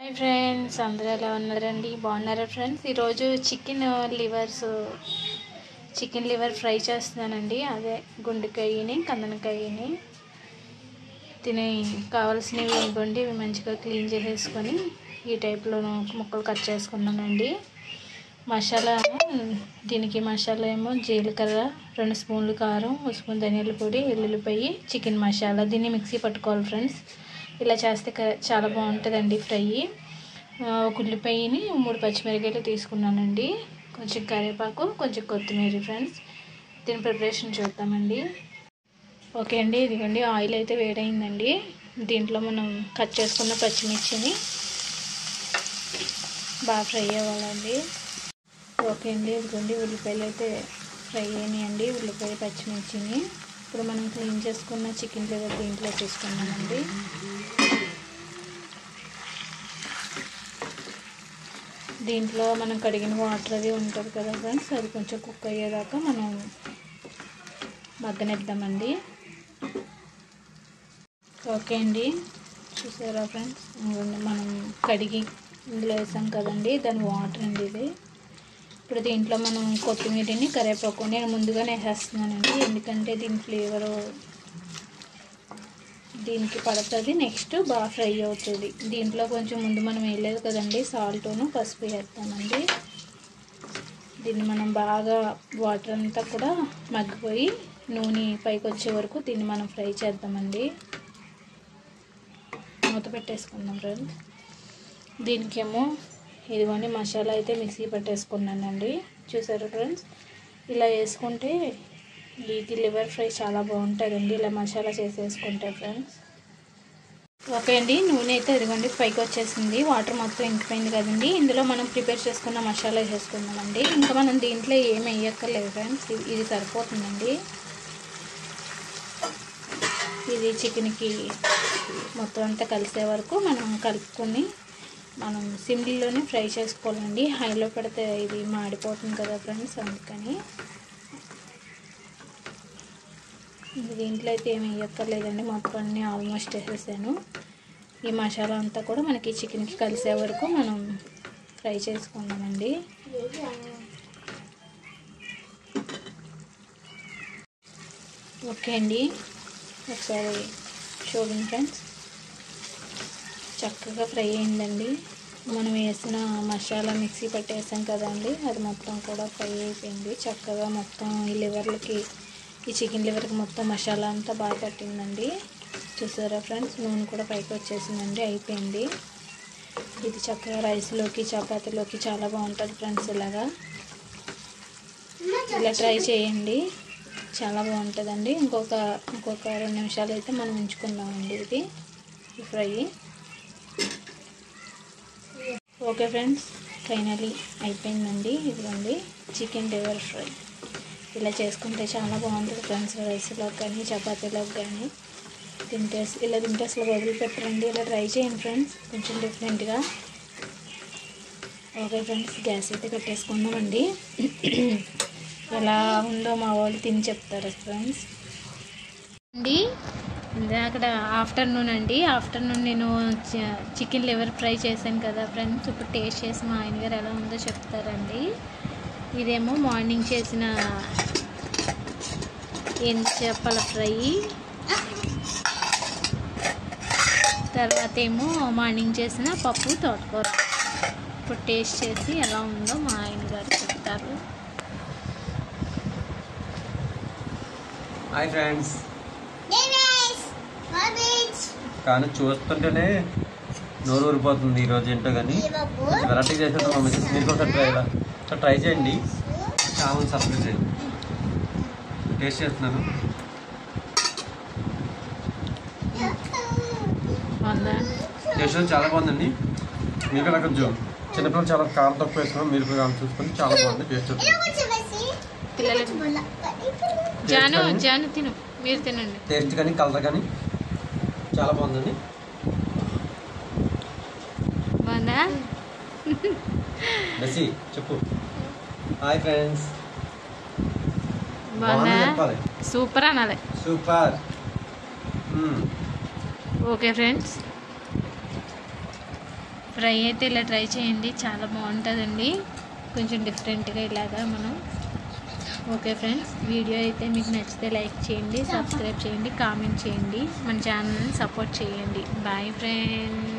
Hi friends అందరూ ఎలా ఉన్నారండి? బాగున్నారా ఫ్రెండ్స్? ఈరోజు chicken livers chicken liver fry చేస్తున్నానండి. అదే గుండెకాయని కందనకాయని తిని కావాల్సినవి ఇవ్వండి. ఇవి మంచిగా క్లీన్ చేసేసుకొని ఈ టైప్లో ముక్కలు కట్ చేసుకున్నానండి. మసాలా దీనికి మసాలా ఏమో జీలకర్ర రెండు స్పూన్లు కారం ఒక స్పూన్ ధనియాల పొడి ఎల్లుల్లిపాయి చికెన్ మసాలా. దీన్ని మిక్సీ పట్టుకోవాలి ఫ్రెండ్స్. ఇలా చేస్తే క- చాలా బాగుంటుందండి ఫ్రై. ఒక ఉల్లిపాయని మూడు పచ్చిమిరకాయలు తీసుకున్నానండి. కొంచెం కరివేపాకు కొంచెం కొత్తిమీర ఫ్రెండ్స్ దీని ప్రిపరేషన్ చూద్దామండి. ఓకే అండి ఇదిగోండి ఆయిల్ అయితే వేడైందండి. దీంట్లో మనం కట్ చేసుకున్న పచ్చిమిర్చిని బాగా ఫ్రై అవ్వాలండి. ఓకే అండి ఇదిగోండి ఉల్లిపాయలు అయితే ఫ్రై అయినాయండి ఉల్లిపాయ పచ్చిమిర్చిని. ఇప్పుడు మనం క్లీన్ చేసుకున్న చికెన్ లేదా దీంట్లో తీసుకున్నామండి దీంట్లో మనం కడిగిన వాటర్ అది ఉంటుంది కదా ఫ్రెండ్స్ అది కొంచెం కుక్ అయ్యేదాకా మనం మగ్గనిద్దామండి. ఓకే అండి. చూసారా ఫ్రెండ్స్ మనం కడిగి ఇందులో వేసాం కదండి దాని వాటర్ అండి ఇది. ఇప్పుడు దీంట్లో మనం కొత్తిమీరని కరివేపాకు నేను ముందుగానే వేసేస్తున్నానండి. ఎందుకంటే దీని ఫ్లేవర్ దీనికి పడుతుంది నెక్స్ట్ బాగా ఫ్రై అవుతుంది. దీంట్లో కొంచెం ముందు మనం వేయలేదు కదండి సాల్ట్ను పసుపు వేస్తామండి దీన్ని మనం బాగా వాటర్ అంతా కూడా మగ్గిపోయి నూనె పైకి వచ్చే వరకు దీన్ని మనం ఫ్రై చేద్దామండి. మూత పెట్టేసుకుందాం ఫ్రెండ్స్ దీనికేమో ఇదిగోండి మసాలా అయితే మిక్సీ పట్టేసుకున్నానండి. చూసారు ఫ్రెండ్స్? ఇలా వేసుకుంటే ఇది లివర్ ఫ్రై చాలా బాగుంటుందండి ఇలా మసాలా చేసేసుకుంటే ఫ్రెండ్స్. ఓకే అండి నూనె అయితే ఇదిగోండి పైకి వచ్చేసింది. వాటర్ మొత్తం ఇంకిపోయింది కదండి. ఇందులో మనం ప్రిపేర్ చేసుకున్న మసాలా వేసేసుకుందామండి. ఇంకా మనం దీంట్లో ఏం వేయక్కర్లేదు ఫ్రెండ్స్ ఇది- ఇది సరిపోతుందండి. ఇది చికెన్కి మొత్తం అంతా కలిసే వరకు మనం కలుపుకొని మనం సిమ్లీలోనే ఫ్రై చేసుకోవాలండి. హైలో పెడితే ఇది మాడిపోతుంది కదా ఫ్రెండ్స్ అందుకని. దీంట్లో అయితే ఏమి వేయక్కర్లేదండి మొత్తం అన్నీ ఆల్మోస్ట్ వేసేసాను. ఈ మసాలా అంతా కూడా మనకి చికెన్కి కలిసే వరకు మనం ఫ్రై చేసుకుందామండి. ఓకే అండి. ఒకసారి చూడండి ఫ్రెండ్స్. చక్కగా ఫ్రై అయిందండి. మనం వేసిన మసాలా మిక్సీ పట్టేసాం కదండి. అది మొత్తం కూడా ఫ్రై అయిపోయింది. చక్కగా మొత్తం ఈ లివర్లకి ఈ చికెన్ లివర్కి మొత్తం మసాలా అంతా బాగా పట్టిందండి. చూసారా ఫ్రెండ్స్? నూనె కూడా పైకి వచ్చేసిందండి. అయిపోయింది. ఇది చక్కగా రైస్లోకి చపాతీలోకి చాలా బాగుంటుంది ఫ్రెండ్స్ ఇలాగా. ఇలా ట్రై చేయండి. చాలా బాగుంటుందండి. ఇంకొక ఇంకొక రెండు నిమిషాలు అయితే మనం ఉంచుకుందామండి ఇది. ఫ్రై. ఓకే ఫ్రెండ్స్ ఫైనలీ అయిపోయిందండి. ఇదిగోండి చికెన్ లివర్ ఫ్రై. ఇలా చేసుకుంటే చాలా బాగుంటుంది ఫ్రెండ్స్ రైస్లోకి కానీ చపాతీలోకి కానీ. తింటే ఇలా తింటే అసలు వదిలిపెట్టరండి. ఇలా ట్రై చేయండి ఫ్రెండ్స్ కొంచెం డిఫరెంట్గా. ఓకే ఫ్రెండ్స్ గ్యాస్ అయితే కట్టేసుకుందామండి ఎలా ఉందో మా వాళ్ళు తిని చెప్తారు ఫ్రెండ్స్. అండి అక్కడ ఆఫ్టర్నూన్ అండి. ఆఫ్టర్నూన్ నేను చికెన్ లివర్ ఫ్రై చేశాను కదా ఫ్రెండ్స్. ఇప్పుడు టేస్ట్ చేసి మా ఆయన గారు ఎలా ఉందో చెప్తారండి. ఇదేమో మార్నింగ్ చేసిన ఏం చేపల ఫ్రై. తర్వాత ఏమో మార్నింగ్ చేసిన పప్పు తోటకూర. ఇప్పుడు టేస్ట్ చేసి ఎలా ఉందో మా ఆయన గారు చెప్తారు. Hi friends. కానీ చూస్తుంటేనే నోరు ఊరిపోతుంది ఈరోజు ఏంటో కానీ. వెరైటీ చేసినట్టు మా మిస్సెస్. మీరు కూడా ట్రై ఒకసారి ట్రై చేయండి. చాలా సర్ప్రైజ్ చేయండి. టేస్ట్ చేస్తున్నాను. బాగుందా? టేస్ట్ చాలా బాగుందండి. మీరు కూడా కొంచెం చిన్నపిల్లలు చాలా కారం తక్కువ వేసుకున్నాం మీరు కూడా చూసుకొని చాలా బాగుంది. టేస్ట్ జాను జాను తిను. మీరు తినండి. టేస్ట్ కానీ కలర్ కానీ. చాలా బాగుందండి. బాగుందా? మెస్సీ చెప్పు. హాయ్ ఫ్రెండ్స్ బాగుందా? సూపర్ అనాలి. సూపర్. ఓకే ఫ్రెండ్స్ ఫ్రై అయితే ఇలా ట్రై చేయండి. చాలా బాగుంటుందండి. కొంచెం డిఫరెంట్గా ఇలాగా మనం ఓకే ఫ్రెండ్స్ వీడియో అయితే మీకు నచ్చితే లైక్ చేయండి సబ్స్క్రైబ్ చేయండి కామెంట్ చేయండి. మన ఛానల్ని సపోర్ట్ చేయండి. Bye friends.